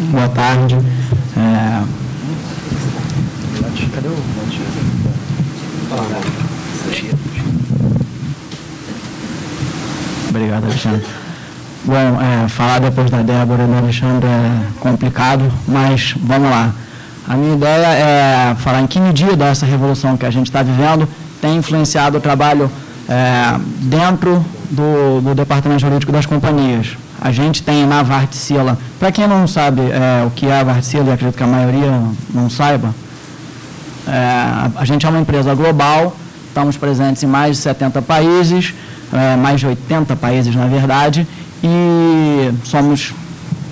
Boa tarde. É... Cadê o Obrigado, Alexandre. Bom, é, falar depois da Débora e do Alexandre é complicado, mas vamos lá. A minha ideia é falar em que medida essa revolução que a gente está vivendo tem influenciado o trabalho é, dentro do, do, departamento jurídico das companhias. A gente tem na Varticila, para quem não sabe é, o que é a Varticila, e acredito que a maioria não saiba, é, a gente é uma empresa global, estamos presentes em mais de 70 países, é, mais de 80 países na verdade, e somos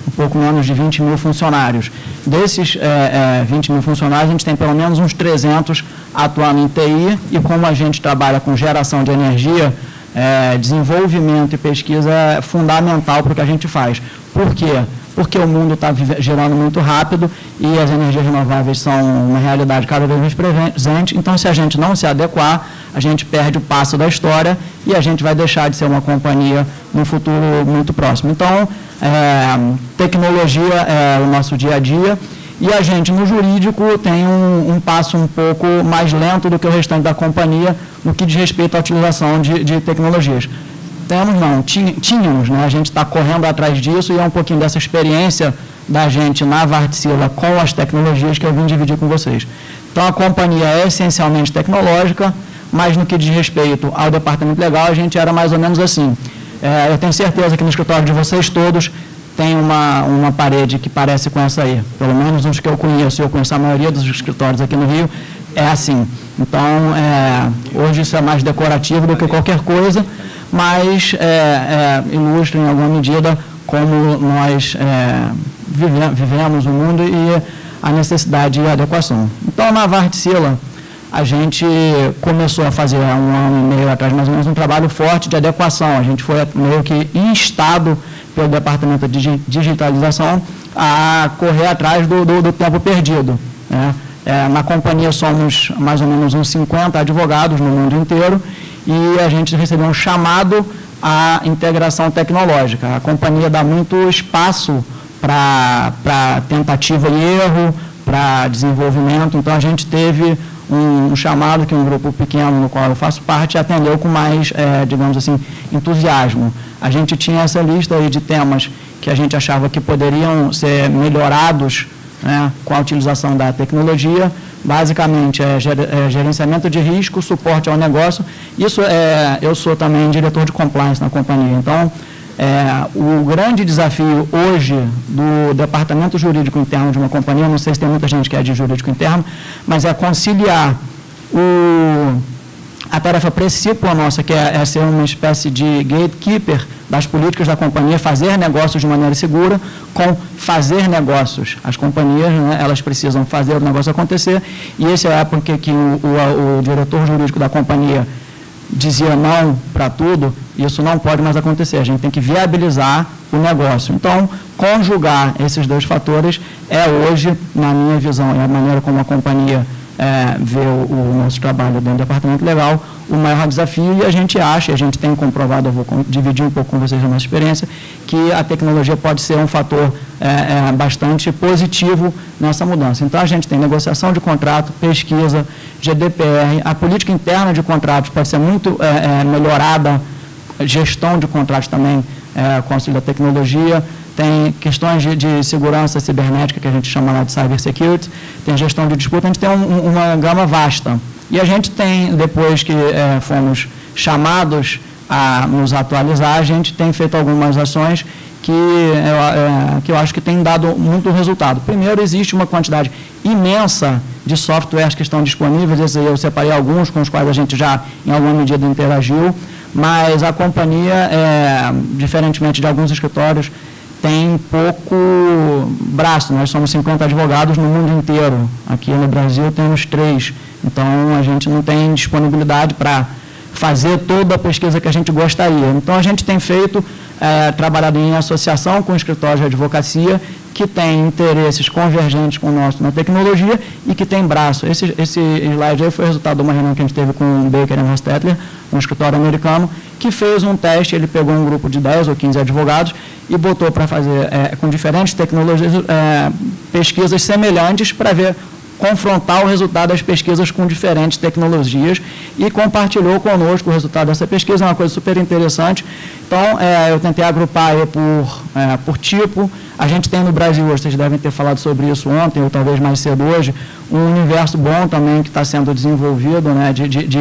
um pouco menos de 20 mil funcionários. Desses é, é, 20 mil funcionários, a gente tem pelo menos uns 300 atuando em TI, e como a gente trabalha com geração de energia, é, desenvolvimento e pesquisa é fundamental para o que a gente faz. Por quê? Porque o mundo está girando muito rápido e as energias renováveis são uma realidade cada vez mais presente. Então, se a gente não se adequar, a gente perde o passo da história e a gente vai deixar de ser uma companhia no futuro muito próximo. Então, é, tecnologia é o nosso dia a dia e a gente, no jurídico, tem um, um, passo um pouco mais lento do que o restante da companhia no que diz respeito à utilização de, de tecnologias. Temos, não, tínhamos, né? a gente está correndo atrás disso e é um pouquinho dessa experiência da gente na Varticila com as tecnologias que eu vim dividir com vocês. Então, a companhia é essencialmente tecnológica, mas no que diz respeito ao departamento legal, a gente era mais ou menos assim. É, eu tenho certeza que no escritório de vocês todos tem uma, uma parede que parece com essa aí. Pelo menos os que eu conheço, eu conheço a maioria dos escritórios aqui no Rio, é assim. Então, é, hoje isso é mais decorativo do que qualquer coisa, mas é, é, ilustra em alguma medida como nós é, vive, vivemos o mundo e a necessidade e a adequação. Então, na Varticila, a gente começou a fazer há um ano e meio atrás, mais ou menos, um trabalho forte de adequação. A gente foi meio que instado pelo Departamento de Digitalização a correr atrás do, do, do tempo perdido. Né? É, na companhia somos mais ou menos uns 50 advogados no mundo inteiro e a gente recebeu um chamado à integração tecnológica. A companhia dá muito espaço para tentativa e erro, para desenvolvimento, então a gente teve um, um, chamado que um grupo pequeno no qual eu faço parte atendeu com mais, é, digamos assim, entusiasmo. A gente tinha essa lista aí de temas que a gente achava que poderiam ser melhorados né, com a utilização da tecnologia, basicamente é, é, gerenciamento de risco, suporte ao negócio. Isso é, eu sou também diretor de compliance na companhia, então é, o grande desafio hoje do departamento jurídico interno de uma companhia, não sei se tem muita gente que é de jurídico interno, mas é conciliar o, a tarefa principal nossa, que é, é, ser uma espécie de gatekeeper das políticas da companhia, fazer negócios de maneira segura, com fazer negócios. As companhias, né, elas precisam fazer o negócio acontecer, e esse é época que o, o, o diretor jurídico da companhia dizia não para tudo, isso não pode mais acontecer. A gente tem que viabilizar o negócio. Então, conjugar esses dois fatores é hoje, na minha visão, e a maneira como a companhia é, vê o, o, nosso trabalho dentro do departamento legal, o maior desafio, e a gente acha, a gente tem comprovado, eu vou dividir um pouco com vocês a nossa experiência, que a tecnologia pode ser um fator é, é, bastante positivo nessa mudança. Então, a gente tem negociação de contrato, pesquisa, GDPR, a política interna de contratos pode ser muito é, é, melhorada, gestão de contratos também é, com auxílio da tecnologia, tem questões de, de, segurança cibernética, que a gente chama lá de cyber security, tem gestão de disputa, a gente tem um, uma gama vasta. E a gente tem, depois que é, fomos chamados a nos atualizar, a gente tem feito algumas ações que eu, é, que eu acho que tem dado muito resultado. Primeiro, existe uma quantidade imensa de softwares que estão disponíveis, eu separei alguns com os quais a gente já, em alguma medida, interagiu, mas a companhia, é, diferentemente de alguns escritórios, tem pouco braço. Nós somos 50 advogados no mundo inteiro. Aqui no Brasil temos três. Então, a gente não tem disponibilidade para fazer toda a pesquisa que a gente gostaria. Então, a gente tem feito, é, trabalhado em associação com escritórios de advocacia que tem interesses convergentes com o nosso na tecnologia e que tem braço. Esse, esse slide aí foi resultado de uma reunião que a gente teve com o Baker Hostetler, um escritório americano, que fez um teste, ele pegou um grupo de 10 ou 15 advogados e botou para fazer, é, com diferentes tecnologias, é, pesquisas semelhantes para ver confrontar o resultado das pesquisas com diferentes tecnologias e compartilhou conosco o resultado dessa pesquisa, é uma coisa super interessante. Então, é, eu tentei agrupar por, é, por tipo. A gente tem no Brasil, vocês devem ter falado sobre isso ontem, ou talvez mais cedo hoje, um universo bom também que está sendo desenvolvido, né, de, de, de,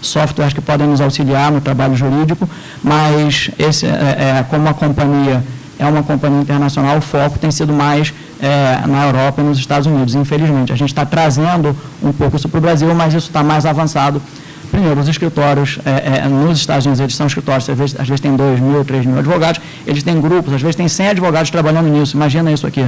softwares que podem nos auxiliar no trabalho jurídico, mas esse, é, é como a companhia é uma companhia internacional, o foco tem sido mais é, na Europa e nos Estados Unidos, infelizmente. A gente está trazendo um pouco isso para o Brasil, mas isso está mais avançado. Primeiro, os escritórios é, é, nos Estados Unidos, eles são escritórios, às vezes, às vezes tem 2 mil, 3 mil advogados, eles têm grupos, às vezes tem 100 advogados trabalhando nisso. Imagina isso aqui.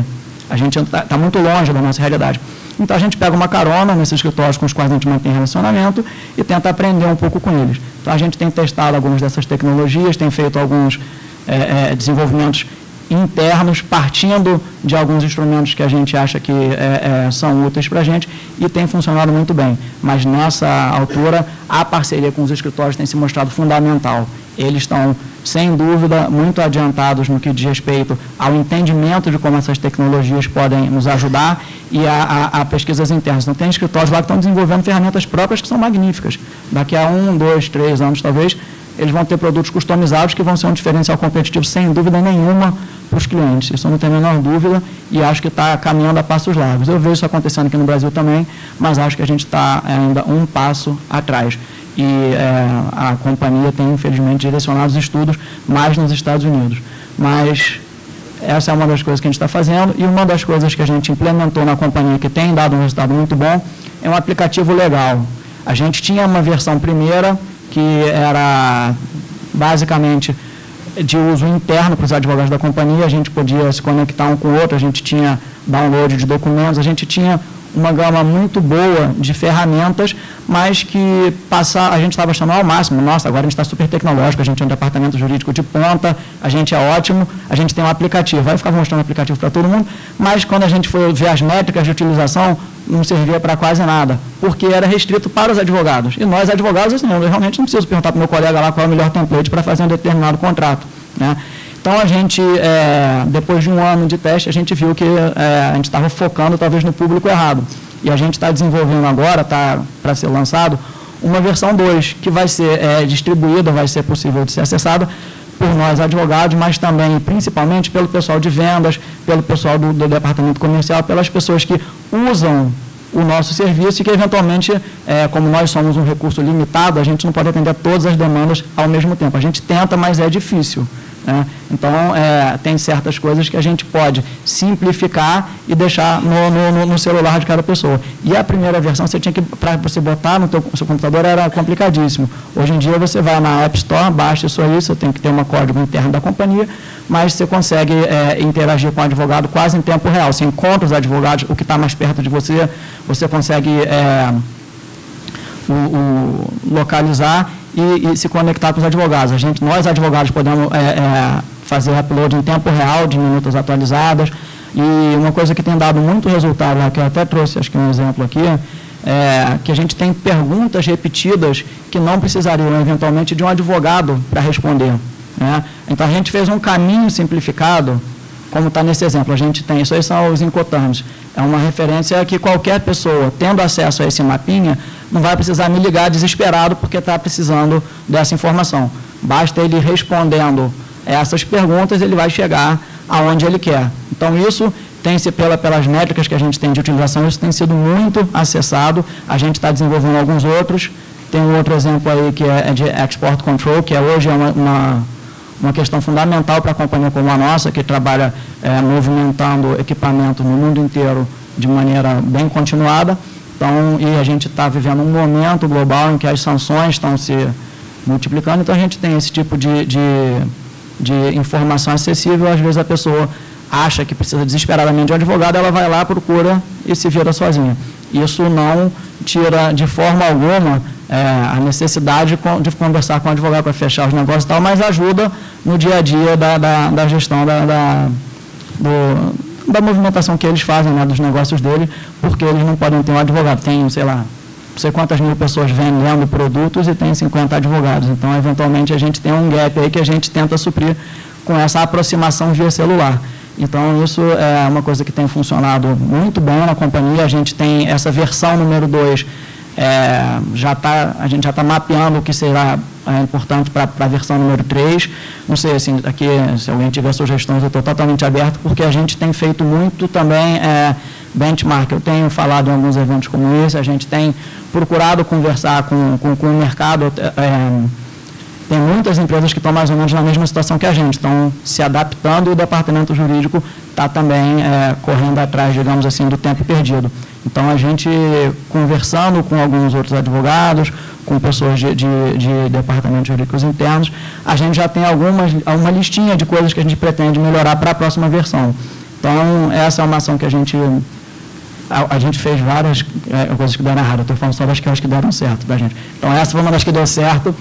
A gente está tá muito longe da nossa realidade. Então, a gente pega uma carona nesses escritórios com os quais a gente mantém relacionamento e tenta aprender um pouco com eles. Então, a gente tem testado algumas dessas tecnologias, tem feito alguns é, é, desenvolvimentos internos, partindo de alguns instrumentos que a gente acha que é, é, são úteis para a gente e tem funcionado muito bem. Mas nessa altura, a parceria com os escritórios tem se mostrado fundamental. Eles estão, sem dúvida, muito adiantados no que diz respeito ao entendimento de como essas tecnologias podem nos ajudar e a, a, a pesquisas internas. Então, tem escritórios lá que estão desenvolvendo ferramentas próprias que são magníficas. Daqui a um, dois, três anos, talvez, eles vão ter produtos customizados que vão ser um diferencial competitivo, sem dúvida nenhuma, para os clientes. Isso não tenho a menor dúvida e acho que está caminhando a passos largos. Eu vejo isso acontecendo aqui no Brasil também, mas acho que a gente está ainda um passo atrás. E é, a companhia tem, infelizmente, direcionado os estudos mais nos Estados Unidos. Mas essa é uma das coisas que a gente está fazendo e uma das coisas que a gente implementou na companhia que tem dado um resultado muito bom é um aplicativo legal. A gente tinha uma versão primeira que era basicamente de uso interno para os advogados da companhia, a gente podia se conectar um com o outro, a gente tinha download de documentos, a gente tinha uma gama muito boa de ferramentas, mas que passar, a gente estava achando ao máximo, nossa, agora a gente está super tecnológico, a gente é um departamento jurídico de ponta, a gente é ótimo, a gente tem um aplicativo. Eu ficava mostrando aplicativo para todo mundo, mas quando a gente foi ver as métricas de utilização, não servia para quase nada, porque era restrito para os advogados. E nós, advogados, assim, eu realmente não preciso perguntar para o meu colega lá qual é o melhor template para fazer um determinado contrato. Né? Então, a gente, é, depois de um ano de teste, a gente viu que é, a gente estava focando talvez no público errado. E a gente está desenvolvendo agora, está para ser lançado, uma versão 2, que vai ser é, distribuída, vai ser possível de ser acessada por nós advogados, mas também, principalmente, pelo pessoal de vendas, pelo pessoal do, do departamento comercial, pelas pessoas que usam o nosso serviço e que, eventualmente, é, como nós somos um recurso limitado, a gente não pode atender todas as demandas ao mesmo tempo. A gente tenta, mas é difícil. Né? Então, é, tem certas coisas que a gente pode simplificar e deixar no, no, no, celular de cada pessoa. E a primeira versão, você tinha que, para você botar no teu, seu computador, era complicadíssimo. Hoje em dia, você vai na App Store, baixa isso aí, você tem que ter um código interno da companhia, mas você consegue é, interagir com o advogado quase em tempo real. Você encontra os advogados, o que está mais perto de você, você consegue é, o, o, localizar e, e, se conectar com os advogados. A gente, nós, advogados, podemos é, é, fazer upload em tempo real, de minutos atualizadas. E uma coisa que tem dado muito resultado, que eu até trouxe, acho que um exemplo aqui, é que a gente tem perguntas repetidas que não precisariam, eventualmente, de um advogado para responder. Né? Então, a gente fez um caminho simplificado, como está nesse exemplo. A gente tem, isso aí são os incoterms. É uma referência que qualquer pessoa, tendo acesso a esse mapinha, não vai precisar me ligar desesperado porque está precisando dessa informação. Basta ele respondendo essas perguntas, ele vai chegar aonde ele quer. Então, isso tem se pela, pelas métricas que a gente tem de utilização, isso tem sido muito acessado. A gente está desenvolvendo alguns outros. Tem um outro exemplo aí que é, é de export control, que é hoje é uma, uma, uma questão fundamental para a companhia como a nossa, que trabalha é, movimentando equipamento no mundo inteiro de maneira bem continuada. Então, e a gente está vivendo um momento global em que as sanções estão se multiplicando, então a gente tem esse tipo de, de, de informação acessível, às vezes a pessoa acha que precisa desesperadamente de um advogado, ela vai lá, procura e se vira sozinha. Isso não tira de forma alguma é, a necessidade de conversar com o advogado para fechar os negócios e tal, mas ajuda no dia a dia da, da, da gestão da, da, do, da movimentação que eles fazem, né, dos negócios dele, porque eles não podem ter um advogado. Tem, sei lá, não sei quantas mil pessoas vendendo produtos e tem 50 advogados. Então, eventualmente, a gente tem um gap aí que a gente tenta suprir com essa aproximação via celular. Então, isso é uma coisa que tem funcionado muito bem na companhia. A gente tem essa versão número 2, é, já tá, a gente já está mapeando o que será é, importante para a versão número 3. Não sei, assim, aqui, se alguém tiver sugestões, eu estou totalmente aberto, porque a gente tem feito muito também é, benchmark. Eu tenho falado em alguns eventos como esse, a gente tem procurado conversar com, com, com o mercado. É, tem muitas empresas que estão mais ou menos na mesma situação que a gente, estão se adaptando e o departamento jurídico está também é, correndo atrás, digamos assim, do tempo perdido. Então, a gente, conversando com alguns outros advogados, com pessoas de, de, de departamentos jurídicos internos, a gente já tem algumas, uma listinha de coisas que a gente pretende melhorar para a próxima versão. Então, essa é uma ação que a gente a, a, gente fez várias é, coisas que deram errado. Estou falando só das que, que deram certo da gente. Então, essa foi uma das que deu certo.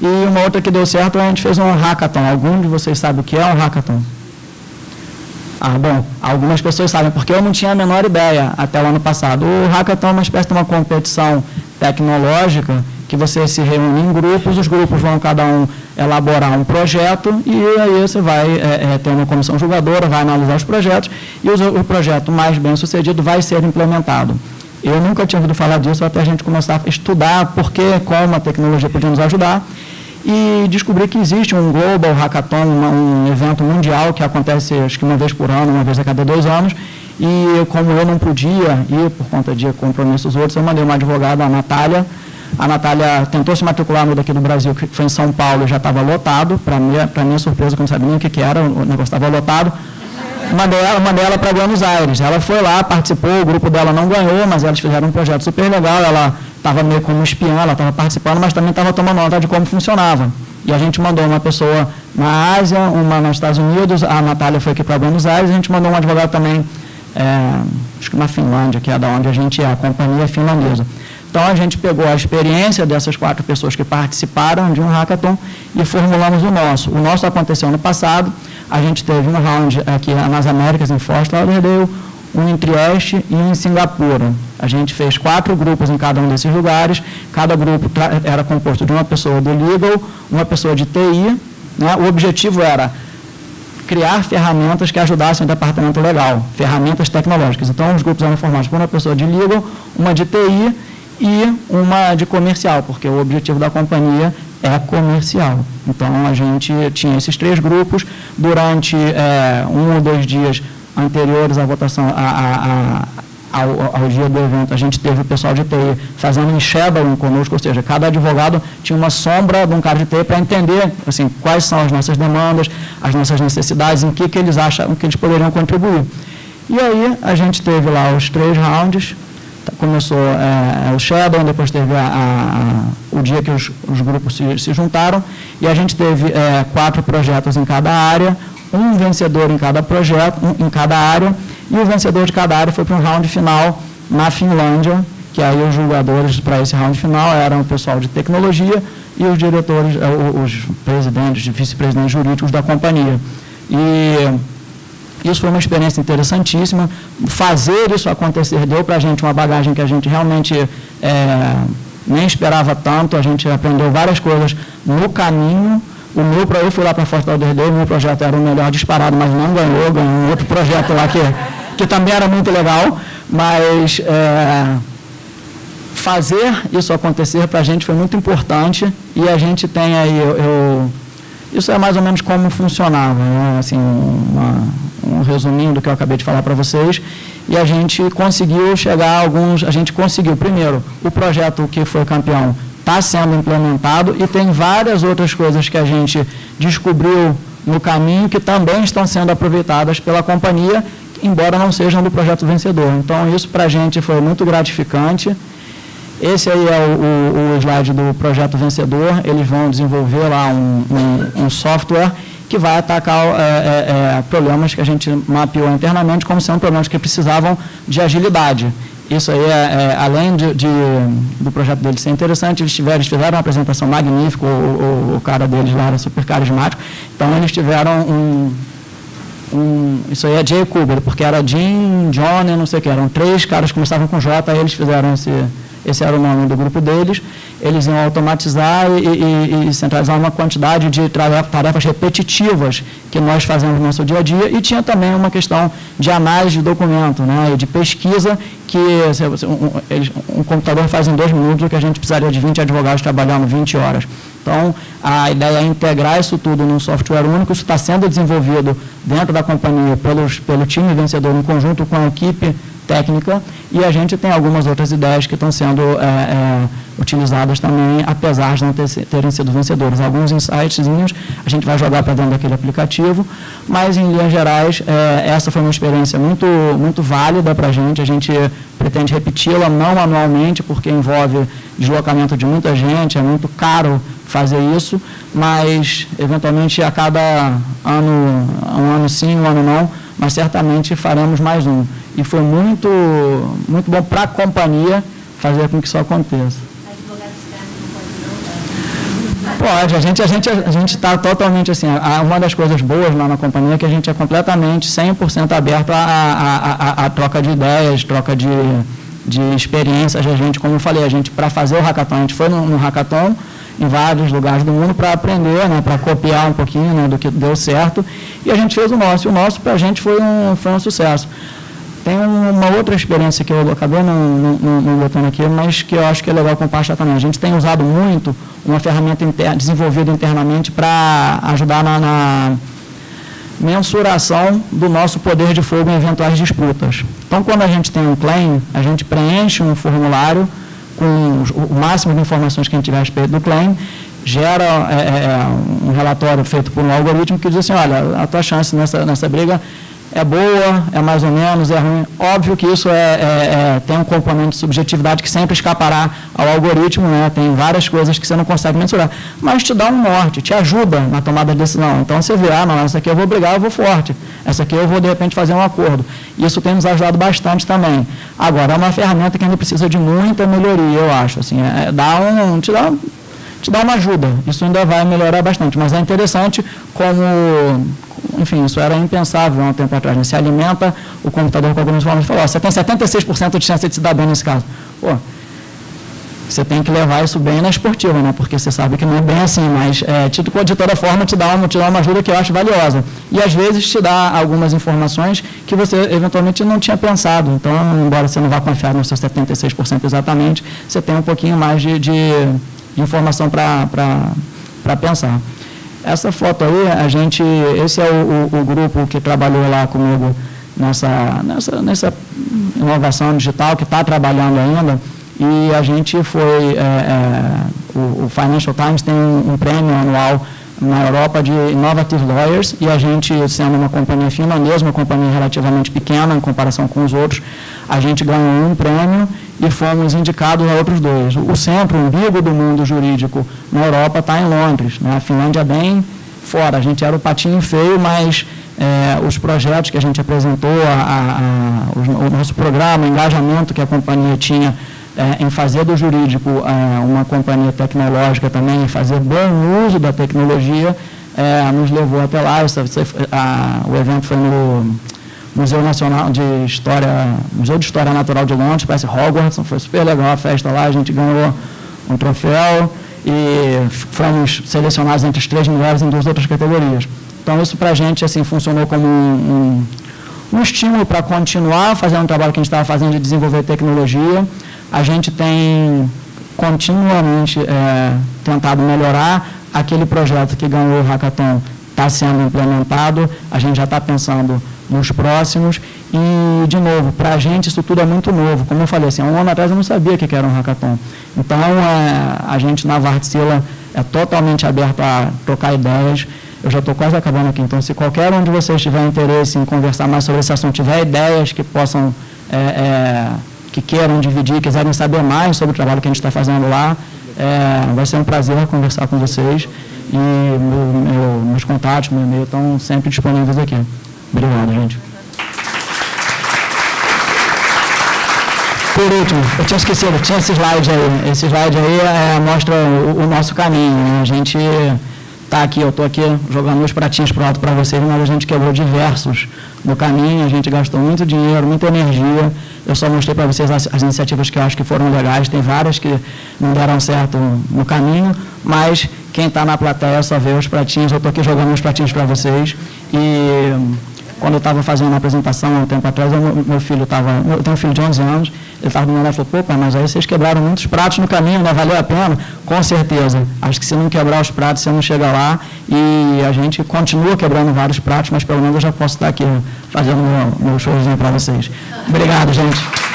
E uma outra que deu certo, a gente fez um hackathon. Algum de vocês sabe o que é um hackathon? Ah, bom, algumas pessoas sabem, porque eu não tinha a menor ideia até o ano passado. O hackathon é uma espécie de uma competição tecnológica que você se reúne em grupos, os grupos vão cada um elaborar um projeto e aí você vai é, é, ter uma comissão julgadora, vai analisar os projetos e o, o projeto mais bem sucedido vai ser implementado. Eu nunca tinha ouvido falar disso até a gente começar a estudar por que, como a tecnologia podia nos ajudar. E descobri que existe um Global Hackathon, um evento mundial que acontece acho que uma vez por ano, uma vez a cada dois anos, e como eu não podia ir por conta de compromissos outros, eu mandei uma advogada, a Natália, a Natália tentou se matricular no daqui do Brasil, que foi em São Paulo, já estava lotado, para minha, minha surpresa, que eu não sabia nem o que, que era, o negócio estava lotado, mandei ela, mandei ela para Buenos Aires. Ela foi lá, participou, o grupo dela não ganhou, mas eles fizeram um projeto super legal. Ela estava meio como espiã, ela estava participando, mas também estava tomando nota de como funcionava. E a gente mandou uma pessoa na Ásia, uma nos Estados Unidos, a Natália foi aqui para Buenos Aires, a gente mandou um advogado também, é, acho que na Finlândia, que é da onde a gente é, a companhia finlandesa. Então, a gente pegou a experiência dessas quatro pessoas que participaram de um hackathon e formulamos o nosso. O nosso aconteceu no passado, a gente teve um round aqui nas Américas, em Fort Lauderdale, um em Trieste e um em Singapura. A gente fez quatro grupos em cada um desses lugares, cada grupo era composto de uma pessoa do legal, uma pessoa de TI. Né? O objetivo era criar ferramentas que ajudassem o departamento legal, ferramentas tecnológicas. Então, os grupos eram formados por uma pessoa de legal, uma de TI e uma de comercial, porque o objetivo da companhia é comercial. Então, a gente tinha esses três grupos. Durante é, um ou dois dias anteriores à votação, a, a, a, ao, ao, dia do evento, a gente teve o pessoal de TI fazendo um shadowing conosco, ou seja, cada advogado tinha uma sombra de um cara de TI para entender assim, quais são as nossas demandas, as nossas necessidades, em que, que eles acham que eles poderiam contribuir. E aí a gente teve lá os três rounds, começou é, o Shadow, depois teve a, a, o dia que os, os grupos se, se, juntaram, e a gente teve é, quatro projetos em cada área, um vencedor em cada projeto, um, em cada área, e o vencedor de cada área foi para um round final na Finlândia, que aí os julgadores para esse round final eram o pessoal de tecnologia e os diretores, é, os presidentes, vice-presidentes jurídicos da companhia. E isso foi uma experiência interessantíssima. Fazer isso acontecer deu para a gente uma bagagem que a gente realmente é, nem esperava tanto. A gente aprendeu várias coisas no caminho. O meu, eu fui lá para Lauderdale, o meu projeto era o melhor disparado, mas não ganhou. Ganhou um outro projeto lá que, que também era muito legal. Mas é, fazer isso acontecer para a gente foi muito importante. E a gente tem aí, eu, eu isso é mais ou menos como funcionava, né? assim, uma, um resuminho do que eu acabei de falar para vocês. E a gente conseguiu chegar a alguns, a gente conseguiu, primeiro, o projeto que foi campeão está sendo implementado e tem várias outras coisas que a gente descobriu no caminho que também estão sendo aproveitadas pela companhia, embora não sejam do projeto vencedor. Então, isso para a gente foi muito gratificante. Esse aí é o, o, o, slide do projeto vencedor. Eles vão desenvolver lá um, um, um software que vai atacar é, é, é, problemas que a gente mapeou internamente como sendo problemas que precisavam de agilidade. isso aí, é, é além de, de, do projeto deles ser interessante, eles, tiveram, eles fizeram uma apresentação magnífica, o, o, o, cara deles lá era super carismático, então eles tiveram um, um isso aí é Jay Kuber, porque era Jim, John e não sei o que, eram três caras que começavam com J, aí eles fizeram esse, esse era o nome do grupo deles, eles iam automatizar e, e, e centralizar uma quantidade de tarefas repetitivas que nós fazemos no nosso dia a dia, e tinha também uma questão de análise de documento, né, de pesquisa, que um, um computador faz em dois minutos o que a gente precisaria de 20 advogados trabalhando 20 horas. Então, a ideia é integrar isso tudo num software único, isso está sendo desenvolvido dentro da companhia pelos, pelo time vencedor, em conjunto com a equipe técnica, e a gente tem algumas outras ideias que estão sendo é, é, utilizadas também, apesar de não ter, terem sido vencedores. Alguns insightzinhos a gente vai jogar para dentro daquele aplicativo, mas, em linhas gerais, é, essa foi uma experiência muito, muito válida para a gente. A gente pretende repeti-la, não anualmente, porque envolve deslocamento de muita gente, é muito caro fazer isso, mas, eventualmente, a cada ano, um ano sim, um ano não, mas certamente faremos mais um. E foi muito, muito bom para a companhia fazer com que isso aconteça. Pode, a gente a gente a gente está totalmente assim. uma das coisas boas lá na companhia é que a gente é completamente 100% aberto a, a, a, troca de ideias, troca de, de experiências. A gente, como eu falei, a gente para fazer o hackathon, a gente foi no, no hackathon em vários lugares do mundo para aprender, né, para copiar um pouquinho né, do que deu certo. E a gente fez o nosso. E o nosso, para a gente, foi um, foi um sucesso. Tem uma outra experiência que eu acabei não, não, não botando aqui, mas que eu acho que é legal compartilhar também. A gente tem usado muito uma ferramenta desenvolvida internamente para ajudar na, na mensuração do nosso poder de fogo em eventuais disputas. Então, quando a gente tem um claim, a gente preenche um formulário com o máximo de informações que a gente tiver a respeito do claim, gera é, é, é, um relatório feito por um algoritmo que diz assim, olha, a tua chance nessa, nessa briga é boa, é mais ou menos, é ruim. Óbvio que isso é, é, é, tem um componente de subjetividade que sempre escapará ao algoritmo, né? tem várias coisas que você não consegue mensurar, mas te dá um norte, te ajuda na tomada de decisão. Então você vê, ah, não, essa aqui eu vou brigar, eu vou forte, essa aqui eu vou de repente fazer um acordo. Isso tem nos ajudado bastante também. Agora, é uma ferramenta que ainda precisa de muita melhoria, eu acho. Assim, é, dá um, te dá te dá uma ajuda. Isso ainda vai melhorar bastante, mas é interessante como, enfim, isso era impensável há um tempo atrás. Né? Alimenta o computador com algumas formas. Falou, você tem 76% de chance de se dar bem nesse caso. Pô, você tem que levar isso bem na esportiva, né? porque você sabe que não é bem assim, mas é, de toda forma te dá, uma, te dá uma ajuda que eu acho valiosa. E às vezes te dá algumas informações que você eventualmente não tinha pensado. Então, embora você não vá confiar nos seus 76% exatamente, você tem um pouquinho mais de, de de informação para pensar. Essa foto aí, a gente, esse é o, o, o, grupo que trabalhou lá comigo nessa, nessa, nessa inovação digital, que está trabalhando ainda, e a gente foi, é, é, o, o, Financial Times tem um, prêmio anual na Europa de Innovative Lawyers. E a gente, sendo uma companhia finlandesa, uma companhia relativamente pequena em comparação com os outros, a gente ganhou um prêmio e fomos indicados a outros dois. O centro, o umbigo do mundo jurídico na Europa está em Londres, né? a Finlândia bem fora. A gente era o patinho feio, mas é, os projetos que a gente apresentou, a, a, a, o nosso programa, o engajamento que a companhia tinha é, em fazer do jurídico é, uma companhia tecnológica também, em fazer bom uso da tecnologia, nos levou até lá. Essa, a, o evento foi no Museu Nacional de História, Museu de História Natural de Londres, parece Hogwarts, foi super legal a festa lá, a gente ganhou um troféu e fomos selecionados entre os três melhores em duas outras categorias. Então isso para a gente assim, funcionou como um, um, um estímulo para continuar fazendo o trabalho que a gente estava fazendo de desenvolver tecnologia. A gente tem continuamente é, tentado melhorar aquele projeto que ganhou o Hackathon está sendo implementado, a gente já está pensando nos próximos. E, de novo, para a gente isso tudo é muito novo. Como eu falei, assim, há um ano atrás eu não sabia que era um hackathon. Então, é, a gente na Vartzilla é totalmente aberto a trocar ideias. Eu já estou quase acabando aqui, então se qualquer um de vocês tiver interesse em conversar mais sobre esse assunto, tiver ideias que possam, é, é, que queiram dividir, quiserem saber mais sobre o trabalho que a gente está fazendo lá, é, vai ser um prazer conversar com vocês. E meu, meu, meus contatos, meu e-mail estão sempre disponíveis aqui. Obrigado, gente. por último, eu tinha esquecido, tinha esse slide aí. Esse slide aí é, mostra o, o, nosso caminho. Né? A gente está aqui, eu estou aqui jogando meus pratinhos para alto para vocês, mas a gente quebrou diversos no caminho, a gente gastou muito dinheiro, muita energia. Eu só mostrei para vocês as, as, iniciativas que eu acho que foram legais, tem várias que não deram certo no caminho, mas quem está na plateia só vê os pratinhos, eu estou aqui jogando meus pratinhos para vocês. E quando eu estava fazendo uma apresentação há um tempo atrás, eu, meu filho estava, eu tenho um filho de 11 anos, ele estava do meu lado e falou, pô, pai, mas aí vocês quebraram muitos pratos no caminho, não valeu a pena? Com certeza. Acho que se não quebrar os pratos, você não chega lá e a gente continua quebrando vários pratos, mas pelo menos eu já posso estar aqui fazendo meu, meu showzinho para vocês. Obrigado, gente.